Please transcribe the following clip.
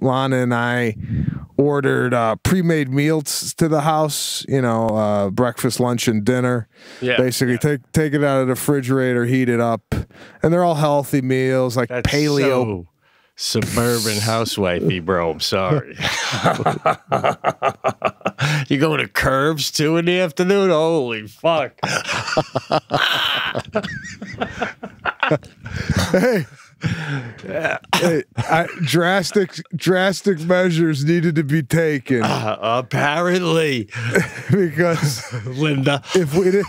Lana and I ordered uh, pre-made meals to the house. You know, uh, breakfast, lunch, and dinner. Yeah, Basically, yeah. take take it out of the refrigerator, heat it up, and they're all healthy meals like That's paleo. so suburban housewifey, bro. I'm sorry. you going to curves too in the afternoon? Holy fuck. hey, hey, I, drastic drastic measures needed to be taken Uh, apparently, because Linda. if we didn't